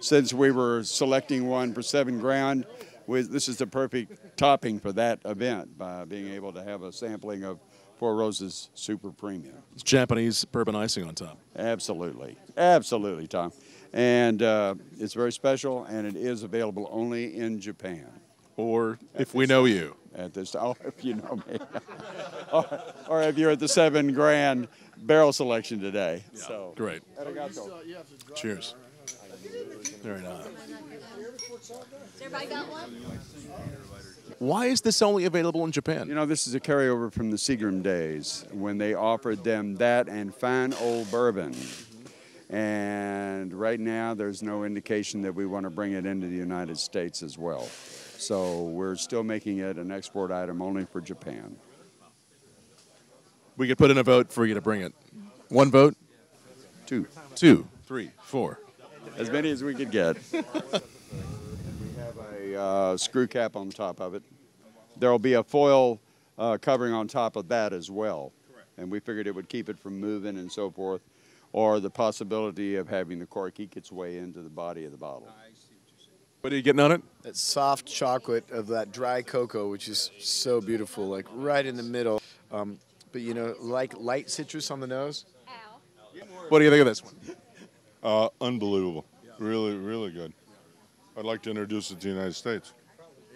since we were selecting one for seven grand, we, this is the perfect topping for that event by being able to have a sampling of Four Roses Super Premium. It's Japanese bourbon icing on top. Absolutely, absolutely, Tom. And uh, it's very special, and it is available only in Japan Or if we know you. at this time. Oh, if you know me, or, or if you're at the seven grand barrel selection today. So Great. Arigato. Cheers. Very nice. Everybody? Why is this only available in Japan? You know, this is a carryover from the Seagram days when they offered them that and fine old bourbon. And right now, there's no indication that we want to bring it into the United States as well. So we're still making it an export item only for Japan. we could put in a vote for you to bring it. One vote, Two, two, three, four. As many as we could get. And we have a uh, screw cap on top of it. There will be a foil uh, covering on top of that as well. And we figured it would keep it from moving and so forth, or the possibility of having the cork eke its way into the body of the bottle. What are you getting on it? That soft chocolate of that dry cocoa, which is so beautiful, like right in the middle. Um, but you know, like light citrus on the nose. What do you think of this one? Uh, unbelievable. Really, really good. I'd like to introduce it to the United States.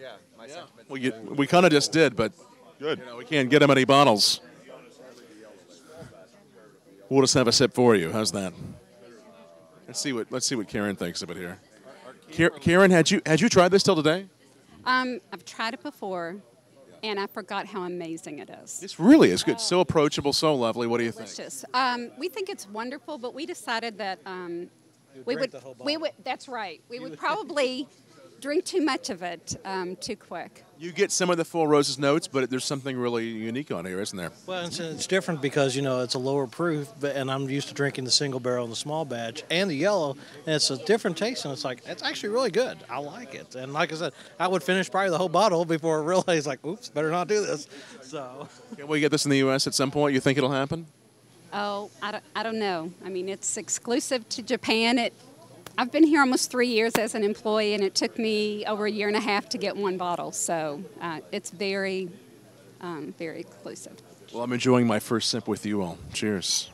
Yeah, my sentiment. We, get, we kind of just did, but Good. you know, we can't get him any bottles. We'll just have a sip for you. How's that? Let's see what let's see what Karen thinks of it here. Karen, had you had you tried this till today? Um, I've tried it before, and I forgot how amazing it is. This really is good. So approachable, so lovely. What do you think? Delicious. Um, we think it's wonderful, but we decided that um, we would. We would. That's right. We would probably drink too much of it um, too quick. You get some of the Four Roses notes, but there's something really unique on here, isn't there? Well, it's, it's different because you know it's a lower proof, but and I'm used to drinking the single barrel and the small batch and the yellow, and it's a different taste, and it's like it's actually really good. I like it, and like I said, I would finish probably the whole bottle before I realized like, oops, better not do this. So Can we get this in the U.S. at some point? You think it'll happen? Oh, I don't, I don't know. I mean, it's exclusive to Japan. It. I've been here almost three years as an employee, and it took me over a year and a half to get one bottle. So uh, it's very, um, very exclusive. Well, I'm enjoying my first sip with you all. Cheers.